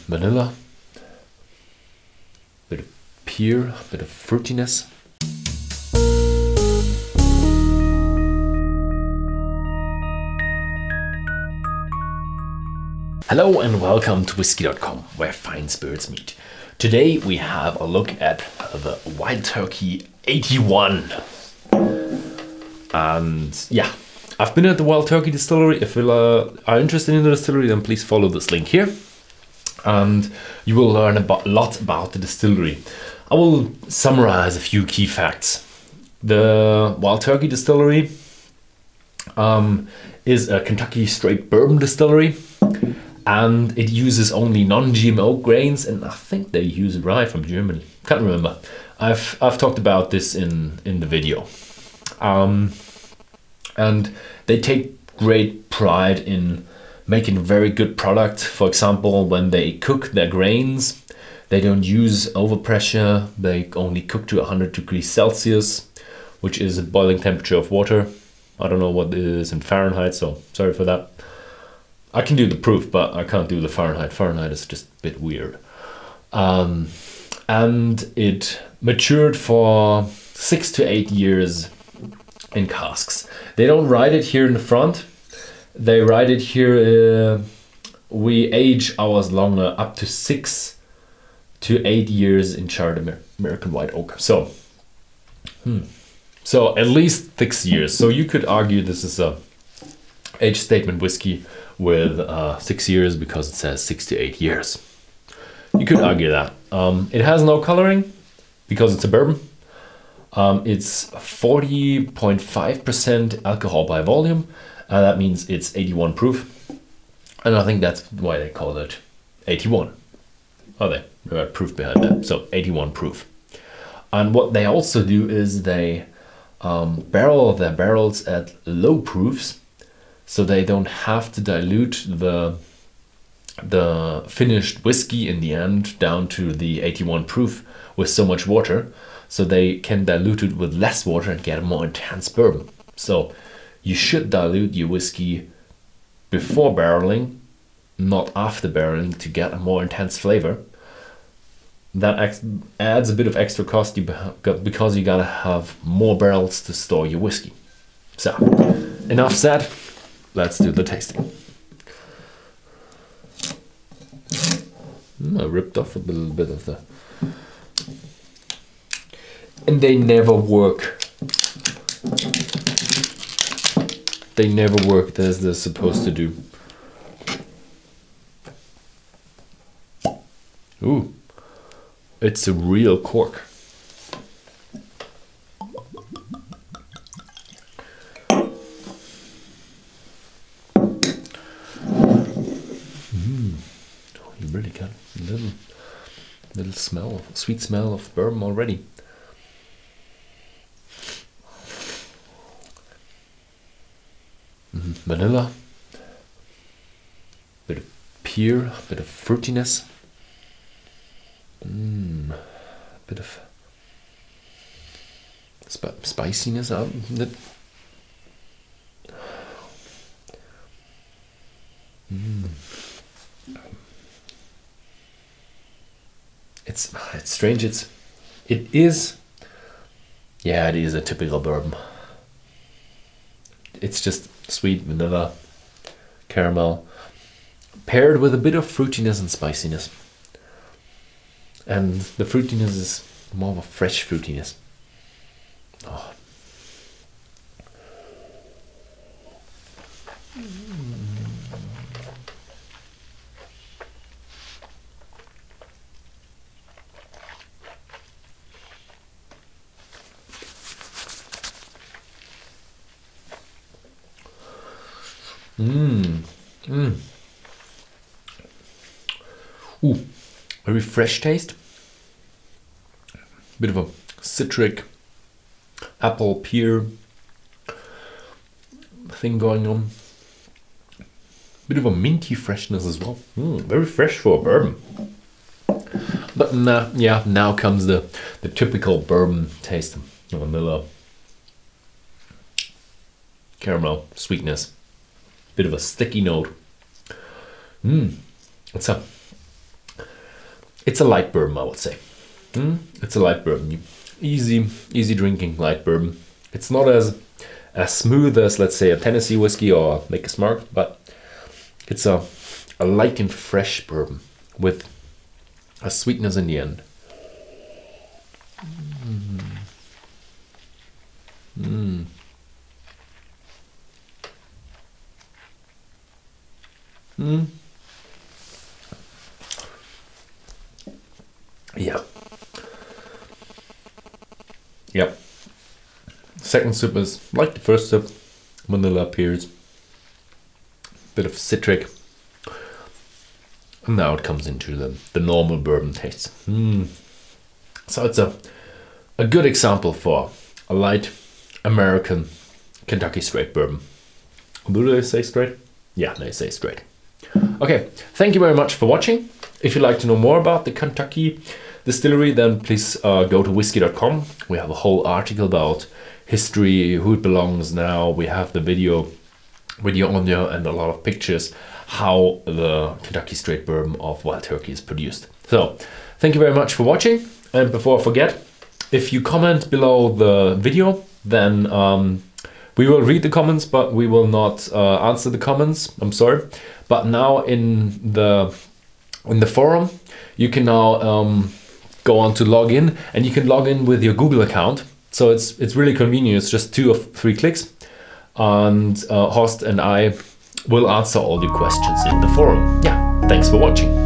vanilla, bit of pear, bit of fruitiness. Hello and welcome to whisky.com, where fine spirits meet. Today we have a look at the Wild Turkey 81. And yeah, I've been at the Wild Turkey Distillery. If you are interested in the distillery, then please follow this link here. And you will learn a lot about the distillery. I will summarize a few key facts. The Wild Turkey Distillery um, is a Kentucky straight bourbon distillery and it uses only non-GMO grains and I think they use rye from Germany. Can't remember. I've I've talked about this in in the video. Um, and they take great pride in making very good product. For example, when they cook their grains, they don't use overpressure. They only cook to 100 degrees Celsius, which is a boiling temperature of water. I don't know what it is in Fahrenheit, so sorry for that. I can do the proof, but I can't do the Fahrenheit. Fahrenheit is just a bit weird. Um, and it matured for six to eight years in casks. They don't write it here in the front. They write it here. Uh, we age ours longer, up to six to eight years in charred American white oak. So, hmm. so at least six years. So you could argue this is a age statement whiskey with uh, six years because it says six to eight years. You could argue that. Um, it has no coloring because it's a bourbon. Um, it's 40.5% alcohol by volume, and that means it's 81 proof. And I think that's why they call it 81. Oh, they have proof behind that. So 81 proof. And what they also do is they um, barrel their barrels at low proofs so they don't have to dilute the the finished whiskey in the end down to the 81 proof with so much water so they can dilute it with less water and get a more intense bourbon so you should dilute your whiskey before barreling not after barreling to get a more intense flavor that adds a bit of extra cost because you gotta have more barrels to store your whiskey so enough said let's do the tasting. Mm, I ripped off a little bit of the... And they never work. They never work as they're supposed to do. Ooh, it's a real cork. Mm you really got a little, little smell, sweet smell of bourbon already. Mm -hmm. Vanilla, bit of pear, bit of fruitiness, mm, bit of sp spiciness out it. Mm. it's it's strange. It's it is yeah, it is a typical bourbon. It's just sweet vanilla, caramel, paired with a bit of fruitiness and spiciness. And the fruitiness is more of a fresh fruitiness. Oh. Mm. Mmm. Mmm. Ooh, very fresh taste. Bit of a citric apple pear thing going on. Bit of a minty freshness as well. Mm, very fresh for a bourbon. But nah, yeah, now comes the, the typical bourbon taste. Vanilla, caramel, sweetness bit of a sticky note. It's a it's a light bourbon, I would say. Mm, it's a light bourbon, easy, easy drinking light bourbon. It's not as as smooth as let's say a Tennessee whiskey or Maker's Mark, but it's a a light and fresh bourbon with a sweetness in the end. Mm. Mm. Mm. Yeah. Yep. Second sip is like the first sip, vanilla appears, bit of citric. And now it comes into the, the normal bourbon taste. Mm. So it's a, a good example for a light American Kentucky straight bourbon. Do they say straight? Yeah, they say straight. Okay, thank you very much for watching. If you'd like to know more about the Kentucky distillery, then please uh, go to whisky.com. We have a whole article about history, who it belongs now. We have the video, video on there and a lot of pictures how the Kentucky Straight Bourbon of Wild Turkey is produced. So, thank you very much for watching. And before I forget, if you comment below the video, then um, we will read the comments, but we will not uh, answer the comments. I'm sorry. But now in the in the forum, you can now um, go on to log in, and you can log in with your Google account. So it's it's really convenient. It's just two or three clicks, and uh, Horst and I will answer all your questions in the forum. Yeah, thanks for watching.